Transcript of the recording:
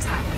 time.